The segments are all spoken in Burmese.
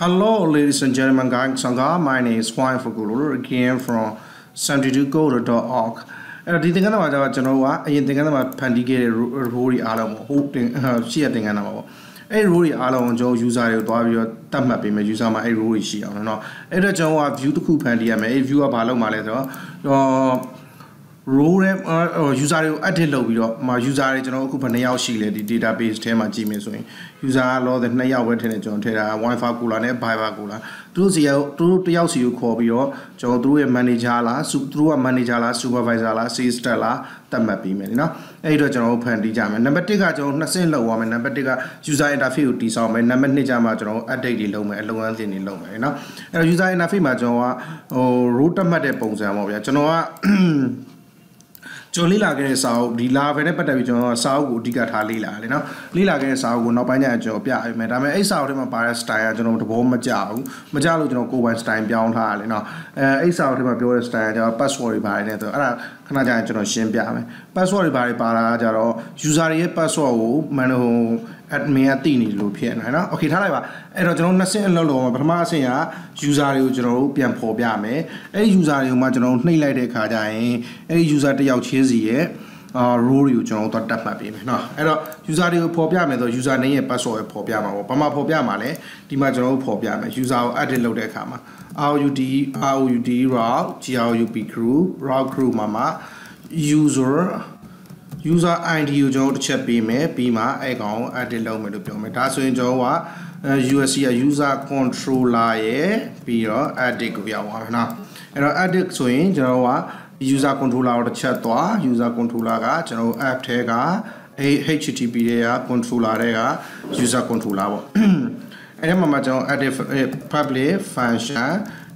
Hello, ladies and gentlemen, guys. Sangha, my name is Juan Fugulur again from 72code.org. အဲ့ဒီသင်္ကန်းသမားကတော့ကျွန်တော်ကအရင်သင်္ကန်းသမားဖန်တီးခဲ့တဲ့ role တွေအားလုံးပေါ့ဟုတ်တင်ရှိရသင်္ကန်းသမားပေါ့အဲ့ role တွေအားလုံးကျွန်တော် user တွေကိုတွားပြီးတော့တတ်မှတ်ပေးမယ် user မှာအဲ့ role တွေရှိအောင်နော်အဲ့တော့ကျွန်တော်က view တစ်ခုဖန်တီးရမယ်အဲ့ view ကဘာလုပ်မှာလဲဆိုတော့ role တဲ့ user တွေကို edit လုပ်ပြီးတော့မှာ user တွေကျွန်တော်အခုဘယ်နှယောက်ရှိလဲဒီ database ထဲမှာကြည့်မယ်ဆိုရင် user ကလောတဲ့2ယောက်ပဲထည့်နေကျွန်တော်ထည့်တာ wifi cooler နဲ့ viber cooler သူတို့စီကသူတို့တယောက်စီကိုခေါ်ပြီးတော့ကျွန်တော်တို့ရဲ့ manager လားသူတို့က manager လား supervisor လား sales staff လားတတ်မှတ်ပြီးမယ်နော်အဲ့ဒီတော့ကျွန်တော်တို့ဖန်တီးကြမယ်နံပါတ်1ကကျွန်တော်နှစ်ဆင့်လောက်သွားမယ်နံပါတ်1က user interface ကိုတည်ဆောက်မယ်နံပါတ်2ကျမှကျွန်တော် update တွေလုပ်မယ်အလုပ်အသင်းတွေလုပ်မယ်နော်အဲ့တော့ user interface မှာကျွန်တော်ကဟို row တတ်မှတ်တဲ့ပုံစံပေါ့ဗျာကျွန်တော်က ကျွန်တော်လေ့လာခဲ့တဲ့စာအုပ်ဒီလာဘယ်နဲ့ပတ်သက်ပြီးကျွန်တော်စာအုပ်ကိုအဓိကထားလေ့လာတယ်နော်လေ့လာခဲ့တဲ့စာအုပ်ကိုနောက်ပိုင်းကျရင်ကျွန်တော်ပြရမယ်ဒါပေမဲ့အဲ့စာအုပ်ထဲမှာပါတဲ့ style ကကျွန်တော်သဘောမကျဘူးမကျလို့ကျွန်တော်ကိုယ်ပိုင် style ပြောင်းထားရတယ်နော်အဲအဲ့စာအုပ်ထဲမှာပြောတဲ့ style ကကျွန်တော် password တွေပါတယ်နဲ့ဆိုအဲ့ဒါခဏကြာရင်ကျွန်တော်ရှင်းပြမယ် password တွေပါတယ်ပါတာကကြတော့ user ရဲ့ password ကိုမန်ဟို admin ကတိနေလို့ဖြစ်နေတယ်နော် okay ထားလိုက်ပါအဲ့တော့ကျွန်တော်နှစ်ဆင့်အလုပ်လုပ်အောင်ပထမအဆင့်က user တွေကိုကျွန်တော်တို့ပြန်ပေါ်ပြမယ်အဲ့ဒီ user တွေကိုမှကျွန်တော်တို့နှိပ်လိုက်တဲ့အခါကျရင်အဲ့ဒီ user တယောက်ချင်းစီရဲ့အာ role တွေကိုကျွန်တော်တို့တော့တတ်မှတ်ပေးမယ်နော်အဲ့တော့ user တွေကိုပေါ်ပြမယ်ဆို user name ရဲ့ password ကိုပေါ်ပြမှာပေါ့ဘာမှပေါ်ပြမှာလဲဒီမှာကျွန်တော်တို့ပေါ်ပြမယ် user ကို edit လုပ်တဲ့အခါမှာ roud roud route group group group မှာမှာ user user id ကိုကျွန်တော်တစ်ချက်ပေးမယ်ပြီးမှအဲ့ကောင် edit လုပ်မယ်လို့ပြောမယ်ဒါဆိုရင်ကျွန်တော်က USC က user controller ရဲ့ပြီးတော့ edit ကိုရောက်သွားမယ်နော်အဲ့တော့ edit ဆိုရင်ကျွန်တော်က user controller ကိုတစ်ချက်သွား user controller ကကျွန်တော် app ထဲက HTTP တွေက controller တွေက user controller ပေါ့အဲ့ဒီမှာမှကျွန်တော် edit public function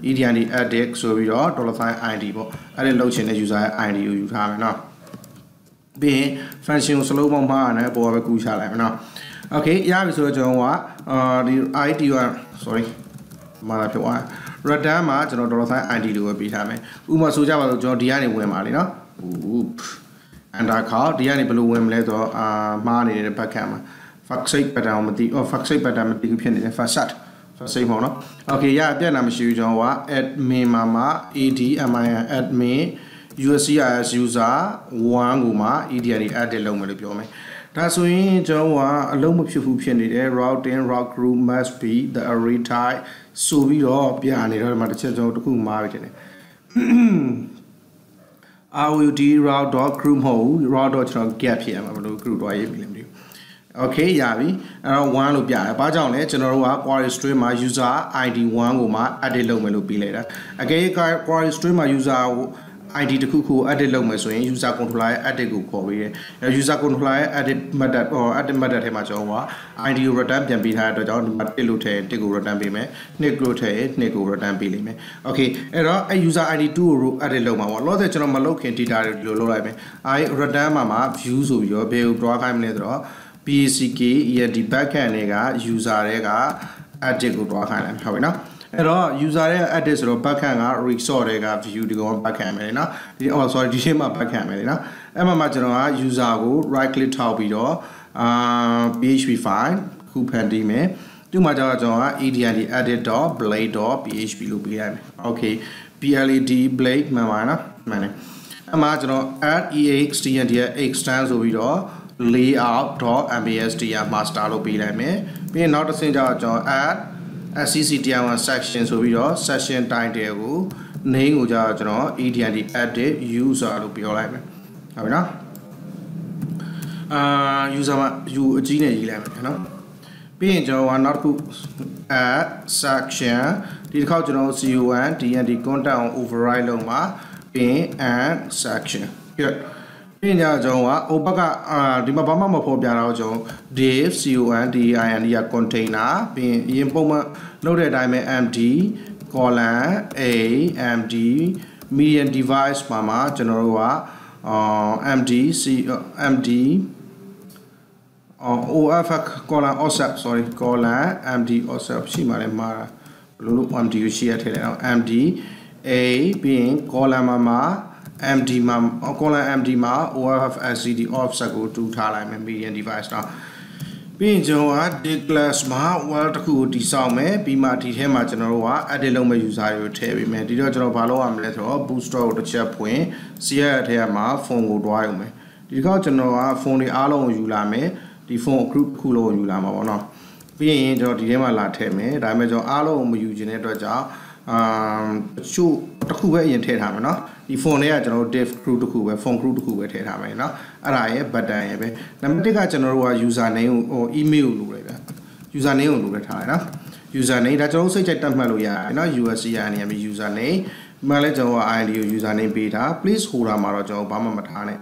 ednd edit ဆိုပြီးတော့ $id ပေါ့အဲ့ဒီလုပ်ချင်တဲ့ user ရဲ့ id ကိုယူထားမယ်နော် ပြီးရင် function ကို slow ပေါင်းမှားရတယ်ပေါ်ပဲကူးချလိုက်မယ်နော် okay ရပြီဆိုတော့ကျွန်တော်ကအာဒီ id က sorry မှားဖြစ်သွား return မှာကျွန်တော် dollar sign id လို့ပဲပေးထားမယ်ဥပမာဆိုကြပါလို့ကျွန်တော်ဒီကနေဝင်ပါလေနော် enter ခေါဒီကနေဘယ်လိုဝင်မလဲဆိုတော့အာမှားနေတဲ့ backend မှာ faxate pattern ကိုမသိအော် faxate pattern မသိဘူးဖြစ်နေတယ် facet facet ပေါ့နော် okay ရပြက်နာမရှိဘူးကျွန်တော်က admin မှာမှာ admin admin USCIS user 1ကိုမှ EDR edit လုပ်မယ်လို့ပြောမယ်ဒါဆိုရင်ကျွန်တော်ကအလုံးမဖြစ်ဘူးဖြစ်နေတယ် routing route group must be the array type ဆိုပြီးတော့ပြနေတော့ဒီမှာတစ်ချက်ကျွန်တော်တခုမှားပြီတယ် ROD route.group မဟုတ်ဘူး route. ကျွန်တော် get ဖြစ်ရမှာဘယ်လို group တော့ရေးပြီလဲမသိဘူး okay ရပြီအဲ့တော့1လို့ပြရတယ်။ဘာကြောင့်လဲကျွန်တော်တို့က query string မှာ user id 1ကိုမှ edit လုပ်မယ်လို့ပြီးလိုက်တာ။အကယ်၍ query string မှာ user ကို ID တခုခု edit လုပ်မယ်ဆိုရင် user controller ရဲ့ edit ကိုခေါ်ပေးတယ်။ user controller ရဲ့ edit method ဟော edit method ထဲမှာကျွန်တော်က ID ကို return ပြန်ပေးထားတဲ့အတွက်ကြောင့်ဒီမှာ1လို့ထည့်1ကို return ပေးမယ်။2လို့ထည့်2ကို return ပေးလိမ့်မယ်။ Okay အဲ့တော့အဲ user ID 2ကို edit လုပ်မှာပေါ့။လောဆယ်ကျွန်တော်မလုပ်ခင် data တွေဒီလိုလုပ်လိုက်မယ်။ I return မှာမှာ view ဆိုပြီးတော့ဘယ်ကို draw ခိုင်းမလဲဆိုတော့ PACK ရဲ့ဒီ backend တွေက user တွေက edit ကို draw ခိုင်းလိုက်ဟုတ်ပြီနော်။ အဲ့တော့ user ရဲ့ edit ဆိုတော့ backend က resource တွေက view ဒီကောင် backend ပဲလေနော်ဒီ oh sorry ဒီရှင်းမှာ backend ပဲလေနော်အဲ့မှာမှကျွန်တော်က user ကို right click ထောက်ပြီးတော့အာ php file ခုဖန်တီးမယ်ဒီမှာကျတော့ကျွန်တော်က ednd edit.blade.php လို့ပေးလိုက်မယ် okay bled blade မှန်ပါနော်မှန်တယ်အမှကျွန်တော် add extend ရဲ့ extend ဆိုပြီးတော့ layout.mbsdr master လို့ပေးလိုက်မယ်ပြီးရင်နောက်တစ်ဆင့်ကျတော့ကျွန်တော် add SCC tier 1 section ဆိုပြီးတော့ section title ကို name ကိုကြာကျွန်တော် ednd edit user လို့ပြောလိုက်မယ်ဟုတ်ပြီနော်အာ user မှာ u အကြီးနဲ့ရေးလိုက်မယ်နော်ပြီးရင်ကျွန်တော်ကနောက်တစ်ခု add section ဒီတစ်ခေါက်ကျွန်တော် co1 dnd content on override လုပ်မှာပြီးရင် add section ပြည့် ပြညာကျွန်တော်ကဟိုဘက်ကအာဒီမှာဘာမှမဖော်ပြတော့ကျွန်တော် div con din က container ပြီးရင်အရင်ပုံမှန်လုပ်တဲ့အတိုင်းပဲ md colon a md median device မှာမှာကျွန်တော်တို့ကအာ md c md OF colon offset sorry colon md offset ရှိမှလည်းမှားတာဘယ်လိုလုပ် md ကိုရှိရထည့်လိုက်အောင် md a ပြီးရင် colon မှာမှာ MD မှာ column MD မှာ OFF SCD offset ကိုတူထားလိုက်မယ် median device တော့ပြီးရင်ကျွန်တော်က div class မှာ wall တစ်ခုကိုတည်ဆောက်မယ်ပြီးမှဒီထဲမှာကျွန်တော်တို့က edit လုပ်မဲ့ user တွေကိုထည့်ပေးမယ်ဒီတော့ကျွန်တော်ဘာလုပ်ရမလဲဆိုတော့ booster ကိုတစ်ချက်ဖွင့် CR ထဲမှာ phone ကိုတွားရုံပဲဒီကောက်ကျွန်တော်က phone တွေအားလုံးကိုယူလာမယ်ဒီ phone group တစ်ခုလုံးကိုယူလာမှာပေါ့နော်ပြီးရင်ကျွန်တော်ဒီထဲမှာလာထည့်မယ်ဒါပေမဲ့ကျွန်တော်အားလုံးကိုမယူခြင်းတဲ့အတွက်ကြောင့်အာချို့တစ်ခုပဲအရင်ထည့်ထားမယ်နော် ဒီ phone တွေကကျွန်တော်တို့ div group တစ်ခုပဲ phone group တစ်ခုပဲထည့်ထားမယ်เนาะအဲ့ဒါရဲ့ button ရဲ့ပဲနံပါတ်1ကကျွန်တော်တို့က user name ကိုဟို email ကိုလိုတယ်ဗျ user name ကိုလိုတယ်ထားလိုက်เนาะ user name ဒါကျွန်တော်တို့စိတ်ကြိုက်တတ်မှတ်လို့ရတယ်เนาะ USC ရနေရပြီ user name ဒီမှာလည်းကျွန်တော်က ID ကို user name ပေးထား place holder မှာတော့ကျွန်တော်ဘာမှမထားနဲ့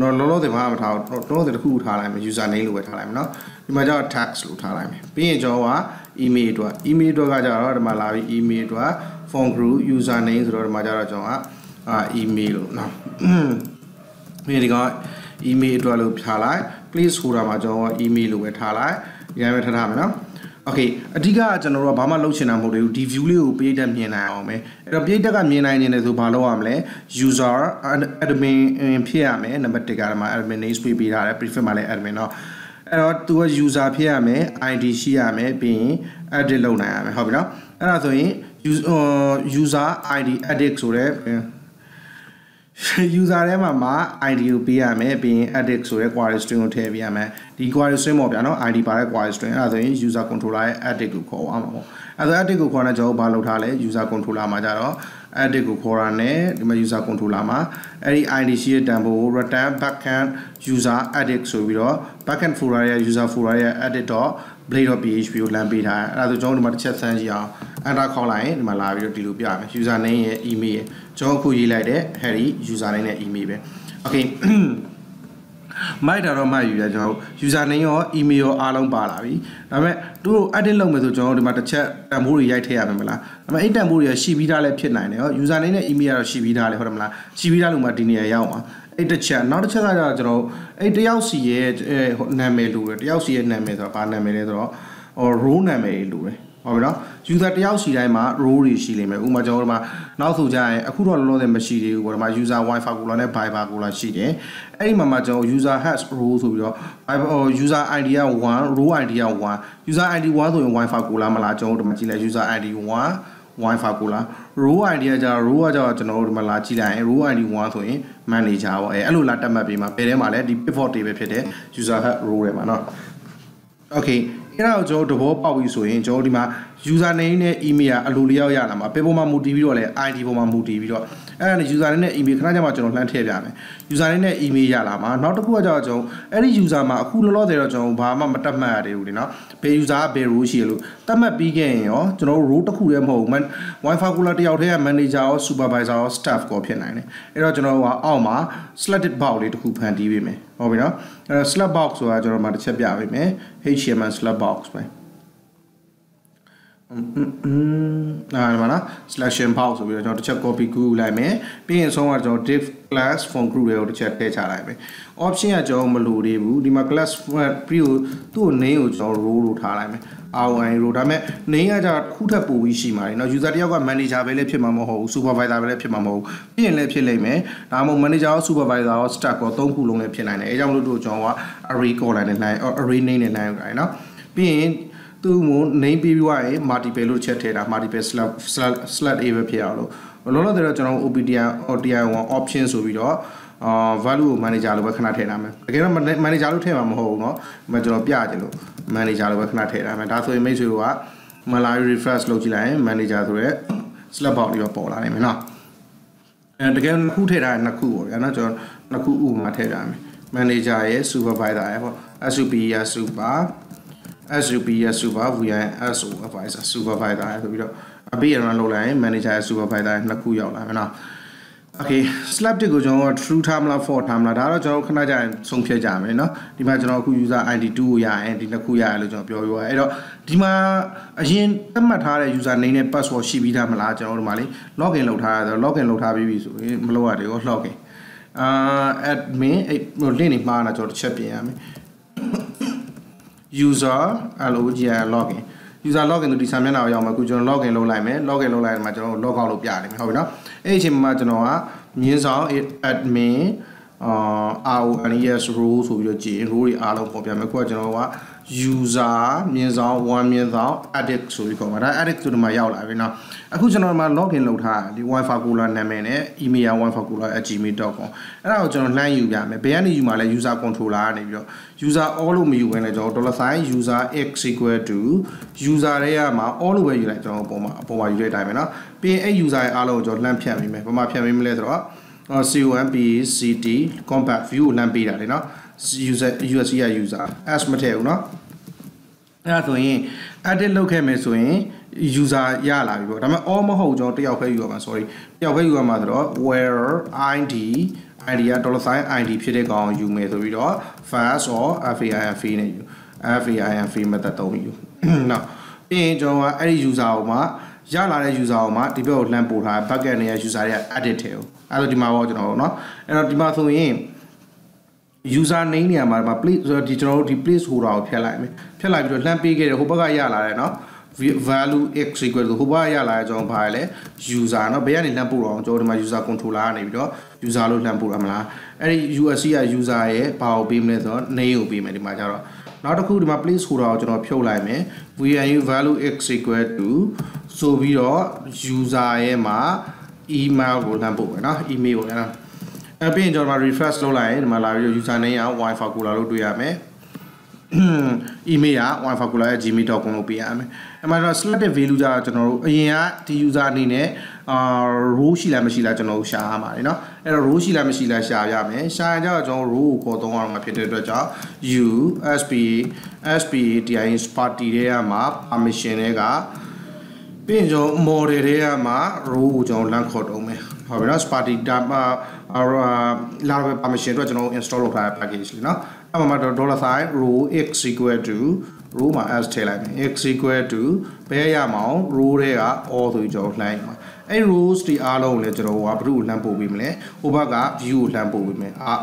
နော်လောလောဆယ်ဘာမှမထားဘူးလောလောဆယ်တစ်ခုထားလိုက်မယ် user name လို့ပဲထားလိုက်မယ်เนาะဒီမှာကျတော့ tax လို့ထားလိုက်မယ်ပြီးရင်ကျွန်တော်က email အတွက် email အတွက်ကကြတော့ဒီမှာလာပြီး email အတွက် phone group user name ဆိုတော့ဒီမှာကျတော့ကျွန်တော်က အာအီးမေးလ်လို့နော်ပြီးဒီကအီးမေးလ်အတွက်လို့ဖြားလိုက် please ဆိုတာမှာကျွန်တော်ကအီးမေးလ်လို့ပဲထားလိုက်ရမ်းပဲထားထားမယ်နော် okay အဓိကကျွန်တော်တို့ကဘာမှလုပ်ချင်တာမဟုတ်ဘူးဒီ view လေးကိုပရိသတ်မြင်နိုင်အောင်ပဲအဲ့တော့ပရိသတ်ကမြင်နိုင်နေတယ်ဆိုဘာလုပ်ရမလဲ user admin ဖြစ်ရမယ်နံပါတ်1ကဓမ္မ admin name ပေးပေးထားတယ် prefix မှာလည်း admin တော့အဲ့တော့ तू က user ဖြစ်ရမယ် id ရှိရမယ်ပြီးရင် edit လုပ်နိုင်ရမယ်ဟုတ်ပြီနော်အဲ့ဒါဆိုရင် user id edit ဆိုတဲ့ user ထဲမှာမှာ ID ကိုပေးရမယ်ပြီးရင် edit ဆိုတဲ့ query string ကိုထည့်ပေးရမယ်ဒီ query string ပေါ့ဗျာနော် ID ပါတဲ့ query string အဲ့ဒါဆိုရင် user controller ရဲ့ edit ကိုခေါ်အောင်ပါပေါ့အဲ့ဒါ edit ကိုခေါ်တဲ့ကျွန်တော်ဘာလုပ်ထားလဲ user controller မှာကြတော့ edit ကိုခေါ်တာနဲ့ဒီမှာ user controller မှာအဲ့ဒီ ID ရှိတဲ့တန်ဖိုးကို return backend user edit ဆိုပြီးတော့ backend folder ရဲ့ user folder ရဲ့ edit.blade.php ကိုလမ်းပေးထားအဲ့ဒါဆိုကျွန်တော်ဒီမှာတစ်ချက်ဆန်းကြည့်အောင် enter ခေါက်လိုက်ရင်ဒီမှာလာပြီးတော့ဒီလိုပြမယ် user name ရဲ့ email ရဲ့ ကျွန်တော်ခုရေးလိုက်တဲ့ Harry user name နဲ့ email ပဲ okay မိုက်တာတော့မိုက်ယူရကျွန်တော် user name ရော email ရောအားလုံးပါလာပြီဒါပေမဲ့သူတို့ edit လုပ်မယ်ဆိုကျွန်တော်ဒီမှာတစ်ချက်တန်ဖိုးတွေရိုက်ထည့်ရမယ်မလားဒါပေမဲ့အဲ့တန်ဖိုးတွေကရှိပြီးသားလည်းဖြစ်နိုင်တယ်ရော user name နဲ့ email ကတော့ရှိပြီးသားလည်းဟုတ်တယ်မလားရှိပြီးသားလို့မှဒီနေရာရောက်မှာအဲ့တစ်ချက်နောက်တစ်ချက်ကကျတော့ကျွန်တော်အဲ့တယောက်စီရဲ့နာမည်လိုတယ်တယောက်စီရဲ့နာမည်ဆိုတာဘာနာမည်လဲဆိုတော့ဟို role နာမည်လိုတယ် ဟုတ်ပြီနော် user တယောက်စီတိုင်းမှာ role တွေရှိလိမ့်မယ်ဥပမာကျွန်တော်တို့မှာနောက်ဆိုကြရင်အခုတော့လောလောဆယ်မရှိသေးဘူးပေါ့ဒီမှာ user wifi ကိုလာနဲ့ viber ကိုလာရှိတယ်အဲ့ဒီမှာမှကျွန်တော် user has role ဆိုပြီးတော့ user id က1 role id က1 user id 1ဆိုရင် wifi ကိုလာမလားကျွန်တော်တို့ဒီမှာကြည့်လိုက် user id 1 wifi ကိုလာ row id ကကြာ row ကကြာကျွန်တော်တို့ဒီမှာလာကြည့်လိုက်ရင် row id 1ဆိုရင် manager ပေါ့အဲအဲ့လိုလာတက်မှတ်ပေးမှာဘယ်ထဲမှာလဲဒီ pivot table ဖြစ်တဲ့ user head row ထဲမှာเนาะ okay အဲ့ဒါကိုကျွန်တော်သဘောပေါက်ပြီဆိုရင်ကျွန်တော်ဒီမှာ user name နဲ့ email ကအလိုလျောက်ရလာမှာပေပေါ်မှာမူတည်ပြီးတော့လဲ ID ပေါ်မှာမူတည်ပြီးတော့ အဲ့ဒါနဲ့ user name နဲ့ email ခဏကြာမှကျွန်တော်လှမ်းထည့်ပြမယ် user name နဲ့ email ရလာမှာနောက်တစ်ခုကကျတော့ကျွန်တော်အဲ့ဒီ user မှာအခုလောလောဆယ်တော့ကျွန်တော်ဘာမှမတတ်မှတ်ရသေးဘူးလေနော်ဘယ် user ကဘယ် role ရှိလို့တတ်မှတ်ပြီးခဲ့ရင်ရောကျွန်တော် role တစ်ခုတည်းမဟုတ်ဘူး wifi cooler တယောက်တည်းက manager ရော supervisor ရော staff ကိုဖြစ်နိုင်တယ်အဲ့တော့ကျွန်တော်ကအောက်မှာ selected box လေးတစ်ခုဖန်တီးပေးမယ်ဟုတ်ပြီနော်အဲ့တော့ select box ဆိုတာကျွန်တော်မှတစ်ချက်ပြပေးမယ် HTML select box ပဲอืม အဲ့ဒီမှာနော် selection box ဆိုပြီးတော့ကျွန်တော်တစ်ချက် copy ကူးလိုက်မယ်ပြီးရင်ဆုံးကကျွန်တော် div class from group တွေကိုတစ်ချက်ထည့်ချလိုက်မယ် option ကကျွန်တော်မလိုသေးဘူးဒီမှာ class pre ကိုသူ့ကို name ကိုကျွန်တော် row လို့ထားလိုက်မယ် ROI လို့ဒါပေမဲ့ name ကကြတော့ခုထက်ပိုပြီးရှိမှာတယ်နော် user တယောက်က manager ပဲလည်းဖြစ်မှာမဟုတ်ဘူး supervisor ပဲလည်းဖြစ်မှာမဟုတ်ဘူးပြီးရင်လည်းဖြစ်လိမ့်မယ်ဒါမှမဟုတ် manager ရော supervisor ရော staff ရောသုံးခုလုံးလည်းဖြစ်နိုင်တယ်အဲကြောင့်မလို့တို့ကျွန်တော်က array call လိုက်တယ် line array name နဲ့ line ကိုလိုက်နော်ပြီးရင် သူ့ကို name ပေးပြီးွားရင် multiple လို့ချက်ထည့်တာ multiple slot slot a ပဲဖြစ်အောင်လို့လောလောဆယ်တော့ကျွန်တော် OPTN OTI1 option ဆိုပြီးတော့အာ value ကို manager လို့ပဲခဏထည့်ထားမယ်တကယ်တော့ manager လို့ထည့်မှာမဟုတ်ဘူးเนาะဒီမှာကျွန်တော်ပြကြလို့ manager လို့ပဲခဏထည့်ထားမယ်ဒါဆိုရင်မိတ်ဆွေတို့ကမလာ refresh လုပ်ကြည့်လိုက်ရင် manager ဆိုရဲ slot box လေးပေါ်လာနိုင်မယ်เนาะအဲတကယ်နှစ်ခုထည့်ထားရင်နှစ်ခုပေါ့ဗျာเนาะကျွန်တော်နှစ်ခုဥမှာထည့်ထားမယ် manager ရဲ့ supervisor ရဲ့ပေါ့ SUP ရဲ့ super SUP ရဲ့ super VN SO advisor supervisor ဆိုပြီးတော့အပေးရန်လောက်လိုက်ရင် manager ရဲ့ supervisor နှစ်ခုရောက်လာမယ်နော် okay slab တစ်ကိုကျွန်တော် true ထားမလား false ထားမလားဒါတော့ကျွန်တော်ခဏကြာရင်ဆုံးဖြတ်ကြမယ်เนาะဒီမှာကျွန်တော်အခု user ID 2ကိုရရင်ဒီနှစ်ခုရရလို့ကျွန်တော်ပြောပြပါအဲ့တော့ဒီမှာအရင်သတ်မှတ်ထားတဲ့ user name နဲ့ password ရှိပြီးသားမလားကျွန်တော်တို့မှာလေ login လုပ်ထားရဆို login လုပ်ထားပြီးပြီဆိုရင်မလုပ်ရတယ်ရော login အာ admin အဲ့ link နေမှားတာကျွန်တော်တစ်ချက်ပြင်ရမယ် user login login user login တို့ဒီစာမျက်နှာကိုရောက်မှာအခုကျွန်တော် login လုပ်လိုက်မယ် login လုပ်လိုက်ရင်မှာကျွန်တော် log out လုပ်ပြရတယ်ဟုတ်ပြီနော်အဲ့ဒီအချိန်မှာကျွန်တော်ကမြင်းဆောင် admin အာ RONES role ဆိုပြီးတော့ကြည့် role တွေအားလုံးပေါ်ပြမယ်ခုကကျွန်တော်က user မြင်ဆောင်1မြင်ဆောင် edit ဆိုပြီးခေါ်မှာဒါ edit ဆိုဒီမှာရောက်လာပြီเนาะအခုကျွန်တော်ဒီမှာ login လုပ်ထားတာဒီ wifi cooler နာမည်နဲ့ email wifi cooler@gmail.com အဲ့ဒါကိုကျွန်တော်လှမ်းယူပြမယ်ဘယ်ကနေယူမှာလဲ user controller ကနေပြီးတော့ user all လို့မယူဘဲနဲ့ကျွန်တော် $sign user x equal to user တွေကမှာ all လို့ပဲယူလိုက်ကျွန်တော်အပေါ်မှာအပေါ်မှာယူတဲ့အတိုင်းပဲเนาะပြီးရင်အဲ့ user ရဲ့အားလုံးကိုကျွန်တော်လှမ်းဖြတ်မိမယ်ဘာမှဖြတ်မိမလဲဆိုတော့ COMPCT compact view ကိုလှမ်းပေးတာလေเนาะ user USC ရ user as မထည့်ဘူးเนาะအဲ့ဒါဆိုရင် edit လုပ်ခဲ့မယ်ဆိုရင် user ရလာပြီပေါ့ဒါပေမဲ့ all မဟုတ်ကျွန်တော်တယောက်ပဲယူရမှာ sorry တယောက်ပဲယူရမှာဆိုတော့ where id id က $sign id ဖြစ်တဲ့ကောင်ယူမယ်ဆိုပြီးတော့ fast or fainf နဲ့ယူ fainf method သုံးယူနော်ပြီးရင်ကျွန်တော်ကအဲ့ဒီ user ကိုမှရလာတဲ့ user ကိုမှဒီဘက်ကိုလှမ်းပို့ထား bucket နဲ့ user တွေက edit ထဲကိုအဲ့တော့ဒီမှာပေါ့ကျွန်တော်တို့เนาะအဲ့တော့ဒီမှာဆိုရင် user name နေရာမှာဒီမှာ place ဒီကျွန်တော်တို့ဒီ place holder ကိုဖျက်လိုက်မယ်ဖျက်လိုက်ပြီးတော့လှမ်းပေးခဲ့တယ်ဟိုဘက်ကရလာတယ်เนาะ value x equal to ဟိုဘက်ကရလာတဲ့ကျွန်တော်ဘာလဲ user เนาะဘယ်ကနေလှမ်းပို့တော့ကျွန်တော်ဒီမှာ user controller ကနေပြီးတော့ user လို့လှမ်းပို့ရမလားအဲ့ဒီ USC က user ရဲ့ဘာကိုပေးမလဲဆိုတော့ name ကိုပေးမယ်ဒီမှာကျတော့နောက်တစ်ခုဒီမှာ place holder ကိုကျွန်တော်ဖြုတ်လိုက်မယ် vnu value x equal to ဆိုပြီးတော့ user ရဲ့မှာ email ကိုလှမ်းပို့မယ်เนาะ email ကိုနော် အဲပြီးရင်ကျွန်တော် refresh လုပ်လိုက်ရင်ဒီမှာလာပြီးတော့ user name က wifi cooler လို့တွေ့ရမယ် email က wifi.cooler@gmail.com လို့ပေးရမယ်။အဲ့မှာတော့ selected value ကြတော့ကျွန်တော်တို့အရင်ကဒီ user အနေနဲ့အာ row ရှိလားမရှိလားကျွန်တော်တို့ရှာရမှာလေနော်။အဲ့တော့ row ရှိလားမရှိလားရှာရမယ်။ရှာရကြတော့ကျွန်တော် row ကိုခေါ်သုံးရမှာဖြစ်တဲ့အတွက်ကြောင့် u sp sp tin party တွေကမှ permission တွေကပြင်ကျွန်တော် model တွေကမှ row ကိုကျွန်တော်လန့်ခေါ်တုံးမယ်။ ဟုတ်ပြီနော် Sparty ဒါမှအာလာပဲ permission အတွက်ကျွန်တော် install လုပ်ထားတဲ့ package လीနော်အဲ့မှာတော့ dollar sign row x equal to row မှာ s ထည့်လိုက်မယ် x equal to ဘယ်ရမအောင် row တွေက all ဆိုပြီးကျွန်တော်လှမ်းရမှာအဲ့ rows တွေအားလုံးကိုလည်းကျွန်တော်ကဘယ်သူ့ကိုလှမ်းပို့ပေးမလဲဟိုဘက်က view ကိုလှမ်းပို့ပေးမယ်အာ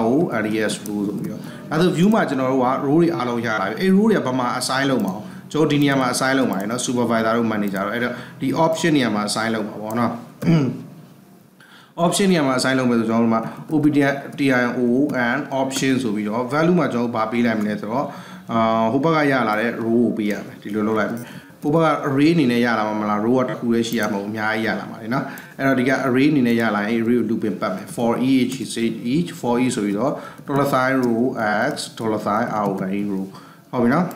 RO RDS row ဆိုပြီးတော့အဲဆို view မှာကျွန်တော်တို့က row တွေအားလုံးရလာပြီအဲ့ row တွေကဘာမှ assign လုပ်မအောင်ကျွန်တော်ဒီနေရာမှာ assign လုပ်မှာရယ်နော် supervisor တို့ manager တို့အဲ့တော့ဒီ option နေရာမှာ assign လုပ်မှာပေါ့နော် option နေရာမှာ assign လုပ်မယ်ဆိုကျွန်တော်တို့မှာ obdien tio and option ဆိုပြီးတော့ value မှာကျွန်တော်တို့ဗာပေးလိုက်မလဲဆိုတော့အာဟိုဘက်ကရလာတဲ့ row ကိုပေးရမယ်ဒီလိုလုပ်လိုက်မယ်ဟိုဘက်က array အနေနဲ့ရလာမှာမလား row ကတစ်ခုလေးရှိရမှာအများကြီးရလာမှာလေနော်အဲ့တော့ဒီက array အနေနဲ့ရလာရင် array ကို loop ပတ်မယ် for each each for each ဆိုပြီးတော့ dollar sign row x dollar sign r by row ဟုတ်ပြီနော်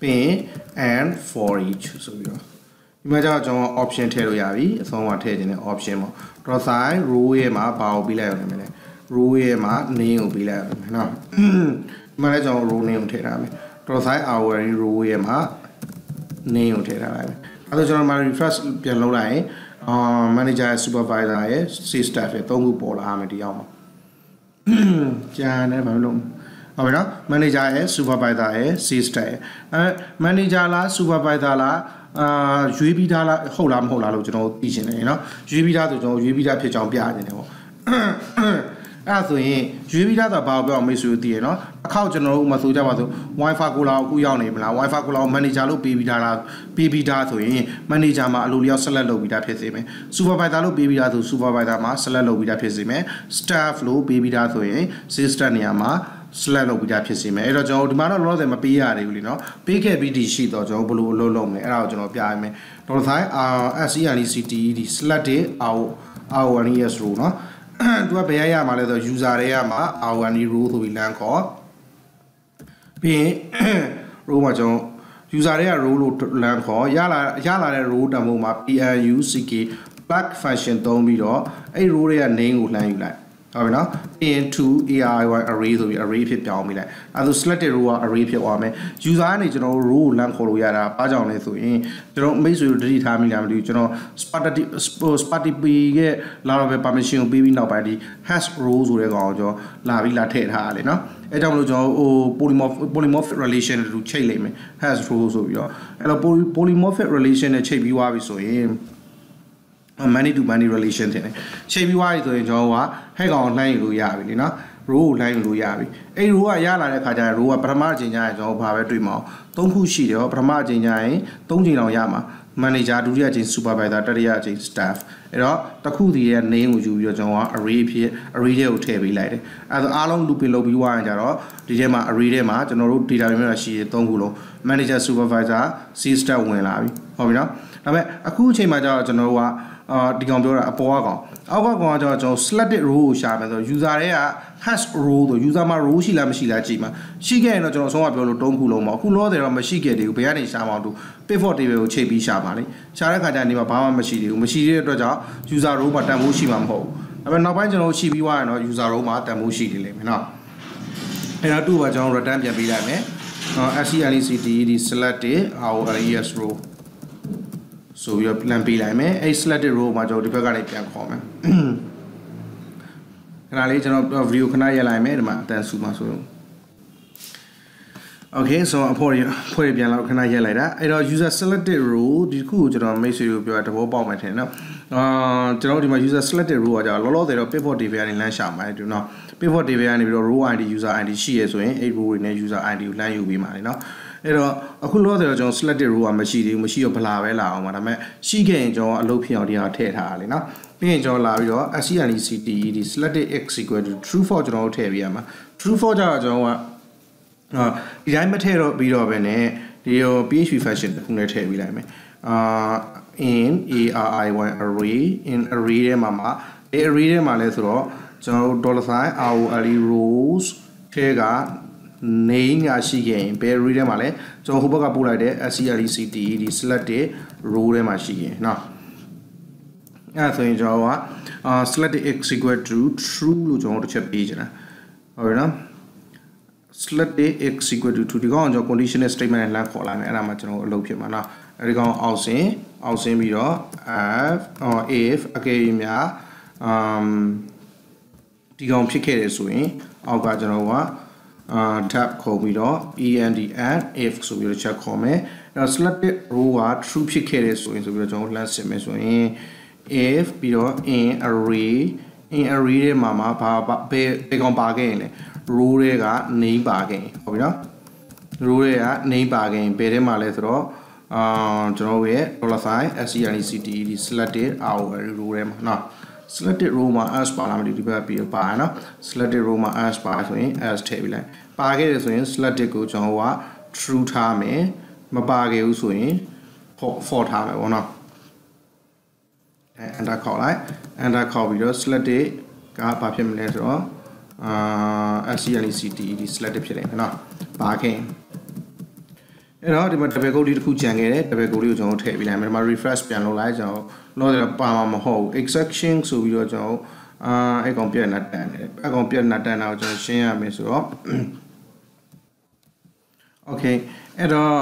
ပြီးရင် and for each ဆိုပြီးတော့ဒီမှာကျတော့ကျွန်တော် option ထည့်လို့ရပြီအဆုံးမှာထည့်ခြင်းနဲ့ option ပေါ့ dollar sign row ရဲ့မှာဘာကိုပြီးလိုက်ရမလဲ row ရဲ့မှာ name ကိုပြီးလိုက်ရမယ်နော်ဒီမှာလည်းကျွန်တော် row name ကိုထည့်ထားမယ် dollar sign hour row ရဲ့မှာ name ကိုထည့်ထားလိုက်မယ်အဲဒါကျွန်တော်မှာ refresh ပြန်လုပ်လိုက်ရင်အာ manager ရဲ့ supervisor ရဲ့ C staff ရဲ့သုံးခုပေါ်လာမယ်ဒီအောင်မှာကျန်တယ်ဘာလို့ဟုတ်ပြီနော် manager ရဲ့ supervisor ရဲ့ C staff ရဲ့အဲ manager လား supervisor လား အာရွေးပြီးသားလားဟုတ်လားမဟုတ်လားလို့ကျွန်တော်သိရှင်တယ်နော်ရွေးပြီးသားဆိုကျွန်တော်ရွေးပြီးသားဖြစ်ကြောင်းပြနေတယ်ပေါ့အဲ့ဒါဆိုရင်ရွေးပြီးသားဆိုဘာကိုပြောအောင်မေးဆိုသိရနော်တစ်ခေါက်ကျွန်တော်တို့ဥမာဆိုကြပါစို့ Wi-Fi ကိုလာအခုရောက်နေမလား Wi-Fi ကိုလာမန်နေဂျာလို့ပေးပြီးသားလားပေးပြီးသားဆိုရင်မန်နေဂျာမှာအလိုလျောက်ဆက်လက်လုပ်ပြီးသားဖြစ်စေမယ် Supervisor လို့ပေးပြီးသားဆို Supervisor မှာဆက်လက်လုပ်ပြီးသားဖြစ်စေမယ် Staff လို့ပေးပြီးသားဆိုရင် Sister နေရာမှာ select လုပ်ပြီးသားဖြစ်စီမယ်အဲ့တော့ကျွန်တော်ဒီမှာတော့လောလောဆယ်မပေးရသေးဘူးလीเนาะပေးခဲ့ပြီးဒီရှိတော့ကျွန်တော်ဘယ်လိုအလုပ်လုပ်မလဲအဲ့ဒါကိုကျွန်တော်ပြရမယ်ဒေါ်လာဆိုင် SERCTE ဒီ selected our our yes rule เนาะသူကဘယ်ရရမှာလဲဆိုတော့ user တွေကမှာ our rule ဆိုပြီးလမ်းခေါ်ပြီးရင် rule မှာကျွန်တော် user တွေက role လို့လမ်းခေါ်ရလာရလာတဲ့ role တန်ဖိုးမှာ PNUCK plug function သုံးပြီးတော့အဲ့ role တွေက name ကိုလှမ်းယူလိုက် ဟုတ်ပြီနော် in2 ARY array ဆိုပြီး array ဖြစ်ပြောင်းမိလိုက်အဲဒါ selected row က array ဖြစ်သွားမယ် user ကနေကျွန်တော် row ကိုလမ်းခေါ်လို့ရတာဘာကြောင့်လဲဆိုရင်ကျွန်တော်မိတ်ဆွေတို့တတိထားမိလားမသိဘူးကျွန်တော် sparty sparty p ရဲ့လာတော့ပဲ permission ကိုပေးပြီးနောက်ပိုင်းဒီ hash row ဆိုတဲ့ကောင်ကိုကျွန်တော်လာပြီးလာထည့်ထားရတယ်နော်အဲကြောင့်မလို့ကျွန်တော်ဟို polymorph polymorphic relation တူချိန်လိုက်မယ် hash row ဆိုပြီးတော့အဲ့တော့ polymorphic relation နဲ့ချိန်ပြီးသွားပြီဆိုရင် money to money relation တင်တယ်ချိန်ပြီးသွားပြီဆိုရင်ကျွန်တော်ကဟဲ့ကောင်လှမ်းယူလို့ရပြီလीနော် row ကိုလှမ်းယူလို့ရပြီအဲ့ row ကရလာတဲ့ခါကျရင် row ကပထမအချိန်ကျရင်ကျွန်တော်ဘာပဲတွေ့မအောင်၃ခုရှိတယ်ဟောပထမအချိန်ကျရင်၃ချိန်လောက်ရမှာ manager ဒုတိယအချိန် supervisor တတိယအချိန် staff အဲ့တော့တစ်ခုစီရဲ့ name ကိုယူပြီးတော့ကျွန်တော်က array ဖြစ် array ထဲကိုထည့်ပေးလိုက်တယ်အဲ့ဒါအားလုံး loop လုပ်ပြီးွားရင်ကြတော့ဒီထဲမှာ array ထဲမှာကျွန်တော်တို့ data မျိုးရှိတယ်၃ခုလုံး manager supervisor c staff ဝင်လာပြီဟုတ်ပြီနော်ဒါပေမဲ့အခုအချိန်မှာကျတော့ကျွန်တော်တို့က အာဒီကောင်ပြောတာအပေါ်ကကောင်အောက်ကကောင်ကကျတော့ကျွန်တော် selected row ကိုရှာမယ်ဆိုတော့ user တွေက has row ဆို user မှာ row ရှိလားမရှိလားကြည့်မှာရှိခဲ့ရင်တော့ကျွန်တော်အဆုံးကပြောလို့၃ခုလုံးပေါ့အခုလောတယ်တော့မရှိခဲ့သေးဘူးဘယ်ကနေရှာမှာတူ pivot table ကိုချိန်ပြီးရှာပါလိရှာတဲ့ခါကျရင်ဒီမှာဘာမှမရှိသေးဘူးမရှိသေးတဲ့အတွက်ကြောင့် user row မှာတန်ဖိုးရှိမှာမဟုတ်ဘူးဒါပေမဲ့နောက်ပိုင်းကျွန်တော်ရှိပြီးွားရင်တော့ user row မှာတန်ဖိုးရှိနေလိမ့်မယ်နော်အဲ့တော့တူပါကျွန်တော် return ပြန်ပေးလိုက်မယ် SCLECT selected our res row ဆိုပြီးတော့ plan ပေးလိုက်မယ်အဲ့ selected row မှာကျွန်တော်ဒီဘက်ကနေပြန်ခေါ်မယ်ခဏလေးကျွန်တော် video ခဏရက်လိုက်မယ်ဒီမှာအတန်စုမှာဆိုရင် Okay so အဖို့ရဖွဲ့ရပြန်လောက်ခဏရက်လိုက်တာအဲ့တော့ user selected row ဒီခုကိုကျွန်တော်မိတ်ဆွေတို့ပြောတာတဘောပေါက်မှထင်နော်အာကျွန်တော်ဒီမှာ user selected row ကကြာလောလောဆယ်တော့ pivot table ကနေလမ်းရှာမှာဒီနော် pivot table ကနေပြီးတော့ row id user id ရှိရဆိုရင်အဲ့ row တွေနဲ့ user id ကိုလမ်းယူပြီးမှာလေနော် အဲ့တော့အခုလောဆယ်တော့ကျွန်တော် selected row ကမရှိသေးဘူးမရှိတော့ဘလာပဲလာအောင်ပါဒါပေမဲ့ရှိခဲ့ရင်ကျွန်တော်အလုပ်ဖြစ်အောင်ဒီဟာထည့်ထားတာလေနော်ပြီးရင်ကျွန်တော်လာပြီးတော့ scnect ဒီ selected x equal to true for ကျွန်တော်တို့ထည့်ပေးရမှာ true for ကျတော့ကျွန်တော်ကအာဒီတိုင်းမထည့်တော့ပြီးတော့ပဲねဒီရော php function တစ်ခုနဲ့ထည့်ပေးလိုက်မယ်အာ in array array in array ထဲမှာမှာအဲ array ထဲမှာလဲဆိုတော့ကျွန်တော်တို့ dollar sign role rows ထဲက နေညာရှိခဲ့ရင်ဘယ် array ထဲမှာလဲကျွန်တော်ဟိုဘက်ကပို့လိုက်တဲ့ screct ဒီ select တဲ့ row ထဲမှာရှိရင်နော်အဲဆိုရင်ကျွန်တော်က select x equal to true လို့ကျွန်တော်တစ်ချက်ပေးချင်တာဟုတ်ပြီနော် select x equal to true ဒီကောင်ကျွန်တော် conditional statement နဲ့လမ်းခေါ်လာမယ်အဲ့ဒါမှကျွန်တော်အလုပ်ဖြစ်မှာနော်အဲဒီကောင်အောက်ဆင်းအောက်ဆင်းပြီးတော့ f or if အကယ်၍များ um ဒီကောင်ဖြစ်ခဲ့တယ်ဆိုရင်အောက်ကကျွန်တော်က အာ tab ခေါ်ပြီးတော့ end and if ဆိုပြီးတော့ချက်ခေါ်မယ်အဲ့တော့ selected row က true ဖြစ်ခဲ့တယ်ဆိုရင်ဆိုပြီးတော့ကျွန်တော်လှမ်းစစ်မယ်ဆိုရင် if ပြီးတော့ in array in array ထဲမှာမှာဘာဘယ်ဘယ်ကောင်ပါခဲ့ရင်လဲ row တွေက name ပါခဲ့ရင်ဟုတ်ပြီနော် row တွေက name ပါခဲ့ရင်ဘယ်ထဲမှာလဲဆိုတော့အာကျွန်တော်ရဲ့ dollar sign scnect ဒီ selected our row ထဲမှာနော် selected row မှာ as ပါလာမယ်ဒီဘက်ပြီးတော့ပါရနော် selected row မှာ as ပါဆိုရင် as ထည့်ပြီးလိုက်ပါခဲ့တယ်ဆိုရင် selected ကိုကျွန်တော်က true ထားမယ်မပါခဲ့ဘူးဆိုရင် for ထားမယ်ပေါ့နော်အဲ enter ခေါက်လိုက် enter ခေါက်ပြီးတော့ selected ကဘာဖြစ်မလဲဆိုတော့အာ sclect ဒီ selected ဖြစ်တယ်နော်ပါခဲ့ အဲ့တော့ဒီမှာ double code လေးတစ်ခုကြံခဲ့တယ် double code လေးကိုကျွန်တော်ထည့်ပေးလိုက်မယ်ဒီမှာ refresh ပြန်လုပ်လိုက်ကျွန်တော်လောဆယ်ပါမှာမဟုတ်ဘူး exception ဆိုပြီးတော့ကျွန်တော်အာအဲ့ကောင်ပြက်နေတန်တယ်အဲ့ကောင်ပြက်နေတန်တာကိုကျွန်တော်ရှင်းရမယ်ဆိုတော့ okay အဲ့တော့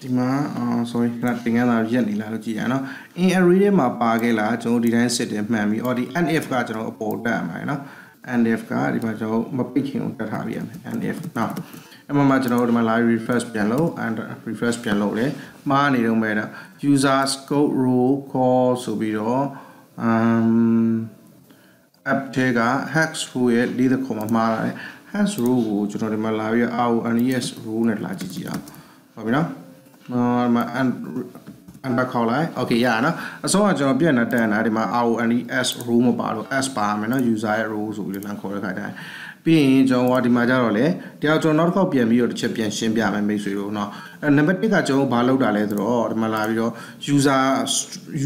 ဒီမှာအာ sorry ခဏတင်ငန်းလာရက်နေလားလို့ကြည့်ရအောင်နော် in array ထဲမှာပါခဲ့လားကျွန်တော်ဒီတိုင်းစစ်တယ်မှန်ပြီအော်ဒီ nf ကကျွန်တော်အပေါ်တက်ရမှာနော် nf ကဒီမှာကျွန်တော်မပိတ်ခင်ကိုတက်ထားပြရမယ် nf နော် အမှန်မှကျွန်တော်တို့ဒီမှာ live refresh ပြန်လုပ် and refresh ပြန်လုပ်လေမှားနေတော့မဲ့တော့ user scope row call ဆိုပြီးတော့ um app ထဲက hex row ရဲ့လေးသခေါ်မှာမှားလာတယ် hex row ကိုကျွန်တော်ဒီမှာလာပြီး RONES row နဲ့လာကြည့်ကြည့်အောင်ဟုတ်ပြီနော်ဟောဒီမှာ under ခေါ်လိုက် okay ရနော်အစောကကျွန်တော်ပြည့်နေတန်တာဒီမှာ RONES row မပါလို့ S ပါမယ်နော် user ရဲ့ row ဆိုပြီးလမ်းခေါ်တဲ့ခါကျရင် ပြီးရင်ကျွန်တော်ကဒီမှာကြတော့လေတရားကျွန်တော်နောက်တစ်ခေါက်ပြန်ပြီးတော့တစ်ချက်ပြန်ရှင်းပြမယ်မိတ်ဆွေတို့เนาะအဲနံပါတ်1ကကျွန်တော်ဘာလုပ်တာလဲဆိုတော့ဒီမှာလာပြီးတော့ user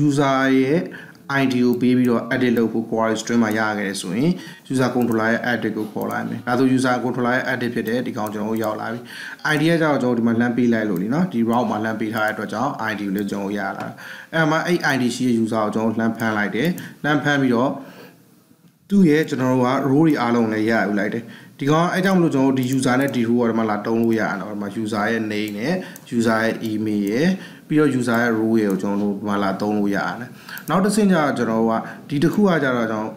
user ရဲ့ ID ကိုပေးပြီးတော့ edit လုပ်ဖို့ query string မှာရခဲ့တယ်ဆိုရင် user controller ရဲ့ edit ကိုခေါ်လိုက်မယ်။ဒါဆို user controller ရဲ့ edit ဖြစ်တဲ့ဒီကောင်ကျွန်တော်တို့ရောက်လာပြီ။ ID ကကြောင့်ကျွန်တော်ဒီမှာလှမ်းပေးလိုက်လို့လीနော်ဒီ route မှာလှမ်းပေးထားတဲ့အတွက်ကြောင့် ID ကိုလည်းကျွန်တော်ရလာ။အဲမှာအဲ့ ID ရှိတဲ့ user ကိုကျွန်တော်လှမ်းဖမ်းလိုက်တယ်။လှမ်းဖမ်းပြီးတော့ သူ့ရဲ့ကျွန်တော်တို့က row တွေအားလုံးလည်းရယူလိုက်တယ်။ဒီကောင်အဲကြောင့်မလို့ကျွန်တော်တို့ဒီ user နဲ့ဒီ row ကဒီမှာလာတုံးလို့ရအောင်ဒီမှာ user ရဲ့ name နဲ့ user ရဲ့ email ရဲ့ပြီးတော့ user ရဲ့ row ရဲ့ကိုကျွန်တော်တို့ဒီမှာလာတုံးလို့ရအောင်နောက်တစ်ဆင့်ကျတော့ကျွန်တော်တို့ကဒီတစ်ခုကကြတော့ကျွန်တော်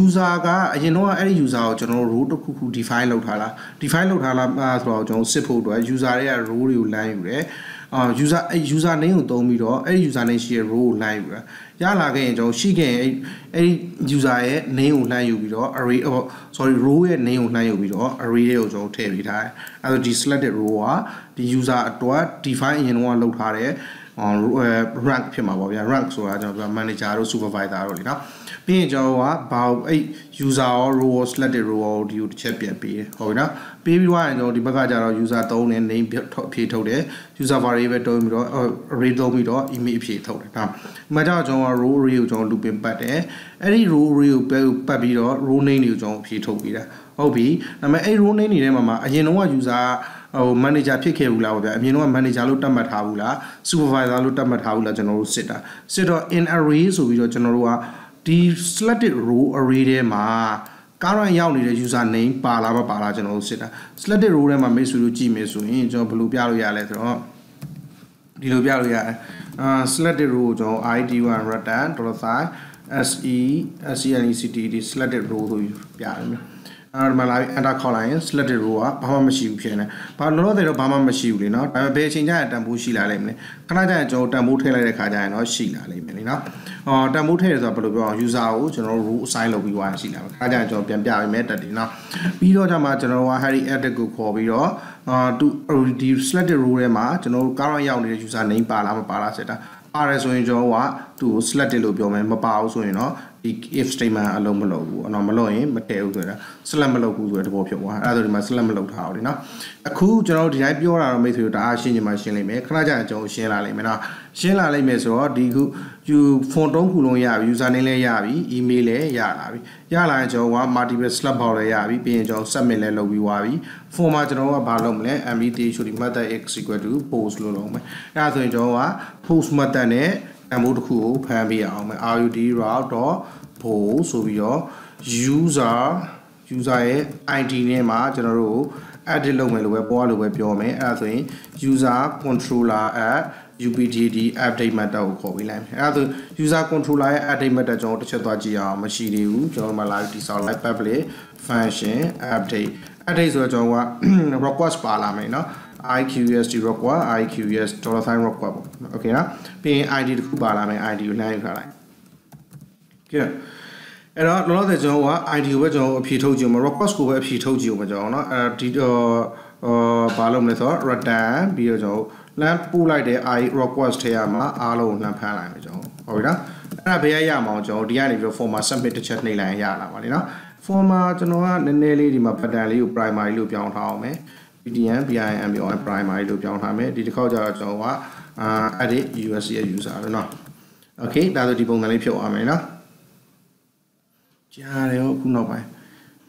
user ကအရင်တော့အဲ့ဒီ user ကိုကျွန်တော်တို့ row တစ်ခုခု define လုပ်ထားလား define လုပ်ထားလားဆိုတော့ကျွန်တော်စစ်ဖို့အတွက် user ရဲ့ row တွေကိုလမ်းယူတယ် အာ user အဲ့ user name ကိုသုံးပြီးတော့အဲ့ဒီ user name ရှိရဲ့ row ကိုလမ်းယူတာရလာခဲ့ရင်ကျွန်တော်ရှိခဲ့ရင်အဲ့အဲ့ဒီ user ရဲ့ name ကိုလှမ်းယူပြီးတော့ array sorry row ရဲ့ name ကိုလှမ်းယူပြီးတော့ array တွေကိုကျွန်တော်ထည့်ပေးထားတယ်အဲ့တော့ဒီ selected row ကဒီ user အတွက် define အရင်တော့လောက်ထားတယ် rank ဖြစ်မှာပေါ့ဗျာ rank ဆိုတာကျွန်တော်ပြော manager တို့ supervisor တို့လေနော်ပြီးရင်ကျွန်တော်ကဘာအဲ့ user ရော row ရော selected row ရောဒီကိုတစ်ချက်ပြန်ပေးတယ်ဟုတ်ပြီနော် ပေးပြီးသွားရင်ကျွန်တော်ဒီဘက်ကကျတော့ user သုံးတယ် name အဖြေထုတ်တယ် user variable တုံးပြီးတော့ array သုံးပြီးတော့ email အဖြေထုတ်တယ်ဒါဒီမှာကျတော့ကျွန်တော် row array ကိုကျွန်တော် looping ပတ်တယ်အဲ့ဒီ row array ကိုပတ်ပြီးတော့ row name တွေကိုကျွန်တော်အဖြေထုတ်ပေးတာဟုတ်ပြီဒါပေမဲ့အဲ့ row name တွေထဲမှာမှာအရင်တော့ user ဟို manager ဖြစ်ခဲ့ဘူးလားဗျာအမြင်တော့ manager လို့တတ်မှတ်ထားဘူးလား supervisor လို့တတ်မှတ်ထားဘူးလားကျွန်တော်တို့စစ်တာစစ်တော့ in array ဆိုပြီးတော့ကျွန်တော်တို့ကဒီ selected row array ထဲမှာ current ရောက်နေတဲ့ user name ပါလားမပါလားကျွန်တော်တို့စစ်တာ selected row ထဲမှာမိတ်ဆွေတို့ကြည့်မယ်ဆိုရင်ကျွန်တော်ဘယ်လိုပြလို့ရလဲဆိုတော့ဒီလိုပြလို့ရတယ်အာ selected row ကိုကျွန်တော် id1 return $sign se secnect selected row ဆိုပြီးပြရတယ် အဲ့ဒါမှလာပြီး enter ခေါက်လိုက်ရင် selected row ကဘာမှမရှိဘူးဖြစ်နေ။ဘာလို့လဲဆိုတော့ဘာမှမရှိဘူးလေနော်။ဒါပေမဲ့ဘယ်အချိန်ကျရင်တန်ဖိုးရှိလာလိမ့်မလဲ။ခဏကျရင်ကျွန်တော်တန်ဖိုးထည့်လိုက်တဲ့ခါကျရင်တော့ရှိလာလိမ့်မယ်လေနော်။အော်တန်ဖိုးထည့်ရဆိုတာဘယ်လိုပြောအောင် user ကိုကျွန်တော်တို့ row assign လုပ်ပြီးသွားရင်ရှိလာမယ်။ခဏကျရင်ကျွန်တော်ပြန်ပြပေးမယ်တက်တယ်နော်။ပြီးတော့ကျမှကျွန်တော်တို့က Harry edit ကိုခေါ်ပြီးတော့အာသူဒီ selected row ထဲမှာကျွန်တော်တို့ current ရောက်နေတဲ့ user name ပါလားမပါလားစစ်တာ။ ပါတယ်ဆိုရင်ကျွန်တော်ကသူ့ကို selected လို့ပြောမယ်မပါဘူးဆိုရင်တော့ဒီ if statement အလုံးမလုပ်ဘူးအနော်မလုပ်ရင်မတည့်ဘူးဆိုတာ select မလုပ်ဘူးဆိုတဲ့သဘောဖြစ်သွားအဲ့ဒါဆိုဒီမှာ select မလုပ်ထားအောင်ဒီနော်အခုကျွန်တော်တို့ဒီတိုင်းပြောတာတော့မိတ်ဆွေတို့တအားရှင်းချင်မှရှင်းလိမ့်မယ်ခဏကြာရင်ကျွန်တော်ရှင်းလာလိမ့်မယ်နော်ရှင်းလာလိမ့်မယ်ဆိုတော့ဒီခု you phone တုံးခုလုံးရပြီ user name လည်းရပြီ email လည်းရလာပြီရလာရင်ကျွန်တော်က multiple slot box လည်းရပြီပြီးရင်ကျွန်တော် submit လည်းလုပ်ပြီးသွားပြီ form မှာကျွန်တော်ကဘာလုပ်မလဲ mb3 ဆိုဒီ method x equal to post လို့လုပ်မယ်အဲ့ဒါဆိုရင်ကျွန်တော်က post method နဲ့အမိုးတစ်ခုကိုဖမ်းပေးအောင်မယ် rud route. ဖို့ဆိုပြီးတော့ user user ရဲ့ ID နဲ့မှာကျွန်တော်တို့ edit လုပ်မယ်လို့ပဲပေါ်လို့ပဲပြောမယ်အဲ့ဒါဆိုရင် user controller at UPDD update method ကိုခေါ်ပေးလိုက်မယ်အဲ့ဒါဆို user controller ရဲ့ update method ကျွန်တော်တစ်ချက်သွားကြည့်အောင်မရှိသေးဘူးကျွန်တော်မှလာတိဆောက်လိုက် public function update update ဆိုတော့ကျွန်တော်က request ပါလာမယ်เนาะ IQUSD request IQUS $sign request ပေါ့โอเคနော်ပြီးရင် ID တခုပါလာမယ် ID ကိုလှမ်းယူထားလိုက်ကဲအဲ့တော့လောလောဆယ်ကျွန်တော်က ID ကိုပဲကျွန်တော်အဖြေထုတ်ကြည့်မှာ request ကိုပဲအဖြေထုတ်ကြည့်မှာကျွန်တော်เนาะအဲဒီတော့အာဘာလို့မလဲဆိုတော့ return ပြီးတော့ကျွန်တော် လမ်းပို့လိုက်တဲ့ i request ထဲမှာအားလုံးလမ်းဖမ်းလိုက်မယ်ကျွန်တော်ဟုတ်ပြီနော်အဲ့ဒါဘေးရရမအောင်ကျွန်တော်ဒီကနေပြီးတော့ former submit တစ်ချက်နှိပ်လိုက်ရင်ရလာပါလိမ့်နော် former ကျွန်တော်ကနည်းနည်းလေးဒီမှာ pattern လေးကို primary လို့ပြောင်းထားအောင်မယ် PDN BIM ပြောင်း primary လို့ပြောင်းထားမယ်ဒီတစ်ခေါက်ကျတော့ကျွန်တော်ကအာ edit USC user ပဲနော် okay ဒါဆိုဒီပုံစံလေးဖြုတ်အောင်မယ်နော်ကြားတယ်ဟုတ်ခုနောက်ပိုင်း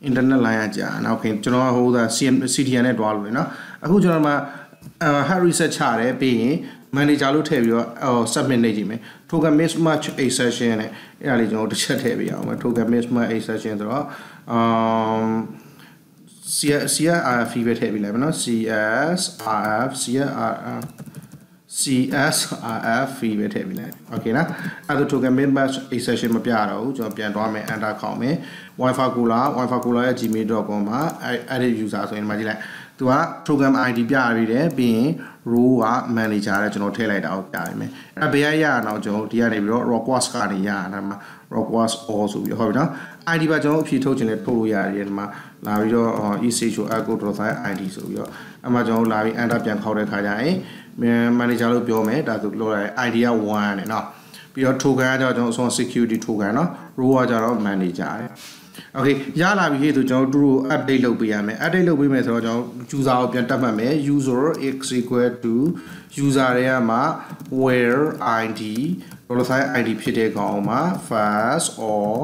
internet line ကကြားနောက်ခင်ကျွန်တော်ကဟိုသာ CDN နဲ့တွားလို့လေနော်အခုကျွန်တော်မှာ hard reset ချတယ်ပြီးရင် manager လို့ထည့်ပြီးတော့ဟို submit နေကြည့်မယ် token mismatch exception နဲ့အဲ့ဒါလေးကျွန်တော်တစ်ချက်ထည့်ပေးအောင်မယ် token mismatch exception ဆိုတော့ um CSRF ပဲထည့်ပေးလိုက်မယ်နော် CSRF CSRF CSRF ပဲထည့်ပေးလိုက်โอเคနော်အဲ့ဒါ token member accession မပြတော့ဘူးကျွန်တော်ပြန်သွားမယ် enter ခေါင်းမယ် wifi cola wifi cola ရဲ့ gmail.com မှာ edit user ဆိုရင်ဒီမှာကြည့်လိုက် သူက program ID ပြပြီးတယ်ပြီးရင် row က manager နဲ့ကျွန်တော်ထည့်လိုက်တာကိုပြရမယ်အဲ့ဒါဘေးရရအောင်ကျွန်တော်ဒီကနေပြီးတော့ request ကနေရတာမှာ request all ဆိုပြီးဟုတ်ပြီနော် ID ပါကျွန်တော်အဖြေထုတ်ခြင်းလဲထုတ်လို့ရတယ်ဒီမှာလာပြီးတော့ echo@go.id ဆိုပြီးတော့အမှကျွန်တော်လာပြီး enter ပြန်ခေါက်တဲ့ခါကျရင် manager လို့ပြောမယ်ဒါဆိုလောက်ရတယ် ID က1နဲ့နော်ပြီးတော့ token ကကျွန်တော်အဆုံး security token နော် row ကကျတော့ manager တဲ့ okay ရလာပြီဟေ့ဆိုကျွန်တော်တို့ update လုပ်ပေးရမယ် update လုပ်ပေးမယ်ဆိုတော့ကျွန်တော် user ကိုပြန်တက်မှတ်မယ် user x equal to user တွေကမှာ where id dollar sign id ဖြစ်တဲ့ကောင်မှာ first or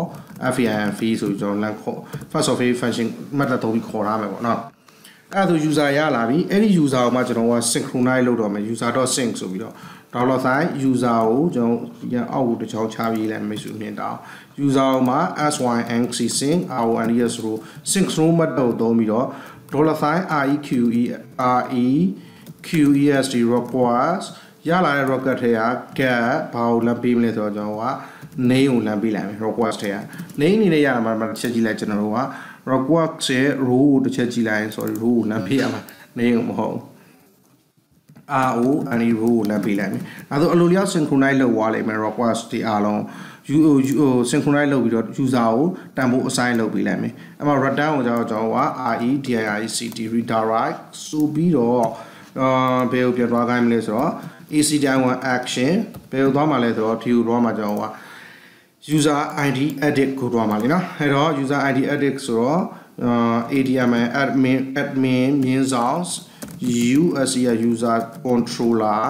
FIM fee ဆိုကျွန်တော်လမ်းခေါ် first of all function method သုံးပြီးခေါ်ရမယ်ပေါ့နော်အဲ့ဒါဆို user ရလာပြီအဲ့ဒီ user ကိုမှကျွန်တော်က synchronize လုပ်တော့မယ် user.sync ဆိုပြီးတော့ dollar sign user ကိုကျွန်တော်ဒီအောက်ကိုတစ်ချောင်းချပြီးလိုက်မိတ်ဆွေမြင်တောင်း user မှာ sync sync ronds လို့ synchron method ကိုသုံးပြီးတော့ dollar sign reque request request ရလာတဲ့ rocket ထဲက get ဘာကိုလမ်းပေးမလဲဆိုတော့ကျွန်တော်က name ကိုလမ်းပေးလိုက်မယ် request ထဲက name အနေနဲ့ရလာမှာတစ်ချက်ကြည့်လိုက်ကျွန်တော်တို့က request ရဲ့ row ကိုတစ်ချက်ကြည့်လိုက်ရင် sorry row ကိုလမ်းပေးရမှာ name ကိုမဟုတ် RO any row ကိုလမ်းပေးလိုက်မယ်။ဒါဆိုအလိုလျောက် synchronize လုပ်သွားလိမ့်မယ် request ဒီအားလုံး you synchronize လုပ်ပြီးတော့ user ကိုတန်ဖိုး assign လုပ်ပေးလိုက်မယ်။အဲ့မှာ return ကိုကျွန်တော်ကျွန်တော်က REDIRECT redirect ဆိုပြီးတော့အာဘယ်ကိုပြန်သွားခိုင်းမလဲဆိုတော့ ACDI1 action ဘယ်လိုသွားမှာလဲဆိုတော့ဒီကိုသွားမှာကျွန်တော်က user id edit ကိုသွားမှာလीနော်အဲ့တော့ user id edit ဆိုတော့ ADM admin admin မြင်းဆောင် USC user controller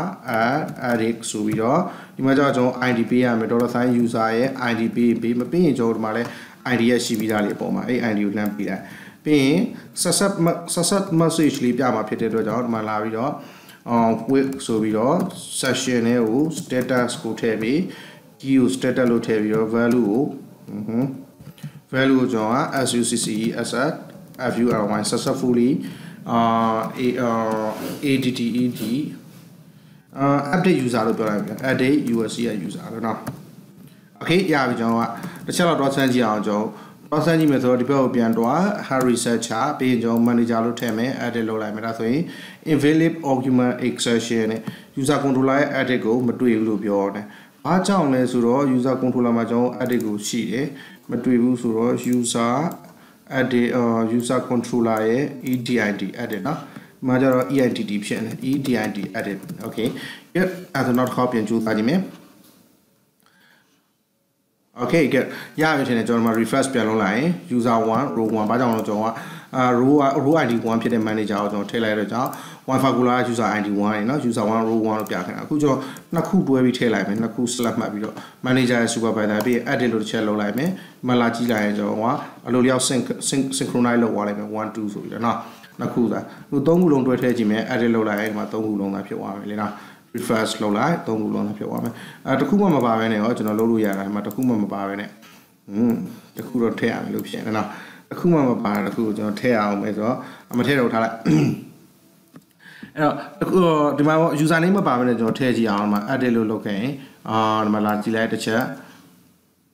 edit ဆိုပြီးတော့ဒီမှာကျတော့ကျွန်တော် ID ပေးရမယ် dollar sign user ရဲ့ ID ပေးပေးမပေးရင်ကျွန်တော်ဒီမှာလဲ ID ရဲ့ရှိပြီးသားလေးအပေါ်မှာအဲ့ ID ကိုလှမ်းပေးလိုက်ပြီးရင် set set set message လေးပြမှာဖြစ်တဲ့အတွက်ကြောင့်ဒီမှာလာပြီးတော့ um with ဆိုပြီးတော့ session လေးကို status ကိုထည့်ပြီး key ကို status လို့ထည့်ပြီးတော့ value ကိုဟွန်း value ကိုကျွန်တော်က succe asset furi successfully uh ADDED update user လို့ပြောလိုက်ပြန် update USC ရဲ့ user လို့နော် okay ရပြီကျွန်တော်ကတစ်ချက်တော့တော့ဆန်းကြည့်အောင်ကျွန်တော်တော့ဆန်းကြည့်မယ်ဆိုတော့ဒီဘက်ကိုပြန်တော့ hard researcher ပြီးရင်ကျွန်တော် manager လို့ထည့်မယ် edit လုပ်လိုက်မယ်ဒါဆိုရင် invalid argument exception နဲ့ user controller ရဲ့ edit ကိုမတွေ့ဘူးလို့ပြောတယ်။ဘာကြောင့်လဲဆိုတော့ user controller မှာကျွန်တော် edit ကိုရှိတယ်မတွေ့ဘူးဆိုတော့ user edit user controller ရဲ့ edid edit နော်။မှာကြတော့ EIDD ဖြစ်နေ EDID edit okay ရအဲ့ဒါနောက်တစ်ခါပြန်ကြိုးစားကြည့်မယ် okay ကဲရပြီထင်တယ်ကျွန်တော်တို့ refresh ပြန်လုပ်လိုက်ရင် user 1 row 1ဘာကြောင့်လဲကျွန်တော်က အာ row row ID 1ဖြစ်တဲ့ manager ကိုကျွန်တော်ထည့်လိုက်တော့ကြောင့် wifi ကိုလာ user ID 1ရယ်နော် user 1 row 1လို့ပြခဲ့တာအခုကျွန်တော်နှစ်ခုတွဲပြီးထည့်လိုက်မယ်နှစ်ခု select မှတ်ပြီးတော့ manager ရဲ့ supervisor ပြီး edit လို့တစ်ချက်လုပ်လိုက်မယ်မလာကြည့်လိုက်ရင်ကျွန်တော်ကအလိုလျောက် synchronize လုပ်သွားလိုက်မယ်1 2ဆိုပြီးတော့နော်နှစ်ခုသာခုသုံးခုလုံးတွဲထည့်ကြည့်မယ် edit လုပ်လိုက်ရင်ဒီမှာသုံးခုလုံးသာဖြစ်သွားမယ်လေနော် refresh လုပ်လိုက်သုံးခုလုံးနဲ့ဖြစ်သွားမယ်အဲတခုမှမပါဘဲနဲ့ရောကျွန်တော်လုပ်လို့ရတယ်မှာတခုမှမပါဘဲနဲ့อืมတခုတော့ထည့်ရမယ်လို့ဖြစ်နေနော် တခုမှမပါတခုကိုကျွန်တော်ထည့်အောင်မယ်ဆိုတော့မထည့်တော့ထားလိုက်အဲ့တော့ဒီမှာ user name မပါဘဲနဲ့ကျွန်တော်ထည့်ကြည့်အောင်ဒီမှာ edit လို့လုပ်ခဲ့ရင်အာဒီမှာလာကြည့်လိုက်တစ်ချက်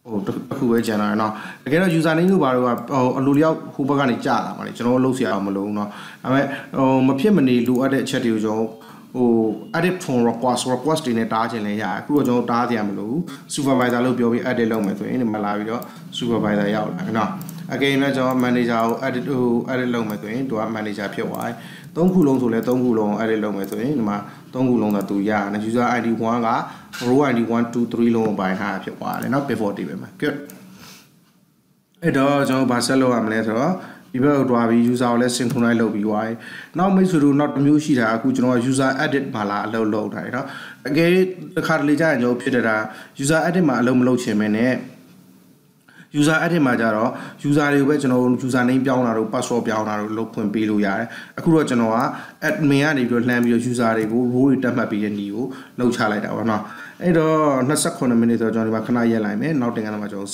ဟိုတစ်ခုပဲကျန်တာเนาะတကယ်တော့ user name လို့ပါတော့ဟိုအလိုလျောက်ဟိုဘက်ကနေကြာလာမှာလေကျွန်တော်လုပ်စရာအောင်မလုပ်ဘူးเนาะဒါပေမဲ့ဟိုမဖြစ်မနေလိုအပ်တဲ့အချက်တွေကိုကျွန်တော်ဟို edit from request request တွေနဲ့တားခြင်းလည်းရတယ်အခုတော့ကျွန်တော်တားကြရမလို့ supervisor လို့ပြောပြီး edit လုပ်မယ်ဆိုရင်ဒီမှာလာပြီးတော့ supervisor ရောက်လာနော် အကယ်၍ကျွန်တော် manager ကို edit ဟို edit လုပ်မယ်ဆိုရင်သူက manager ဖြစ်သွားတယ်သုံးခုလုံးဆိုလဲသုံးခုလုံး edit လုပ်မယ်ဆိုရင်ဒီမှာသုံးခုလုံးတော့သူရရတယ် user id 1က row id 1 2 3လုံးကိုပိုင်ထားဖြစ်သွားတယ်နော် before table မှာ good အဲ့တော့ကျွန်တော်ဗာဆက်လုပ်ရမလဲဆိုတော့ဒီဘက်ကိုတွားပြီး user ကိုလည်း synchronize လုပ်ပြီးသွားပြီ။နောက်မိတ်ဆွေတို့နောက်တစ်မျိုးရှိတာအခုကျွန်တော်က user edit မှာလာအလုပ်လုပ်တာเนาะ။အကယ်တစ်ခါတလေကြာရင်ကျွန်တော်ဖြစ်တာ user edit မှာအလုပ်မလုပ်ချင်မင်းနဲ့ user edit မှာကြတော့ user တွေကိုပဲကျွန်တော် user name ပြောင်းတာတို့ password ပြောင်းတာတို့လုပ်ခွင့်ပေးလို့ရတယ်အခုတော့ကျွန်တော်က admin ကနေပြီးတော့လှမ်းပြီးတော့ user တွေကို role တွေတက်မှတ်ပြီးတဲ့ညီကိုလှုပ်ချလိုက်တာပေါ့နော်အဲ့တော့28မိနစ်ဆိုတော့ကျွန်တော်ဒီမှာခဏရက်လိုက်မယ်နောက်တင်ကတော့မှကျွန်တော်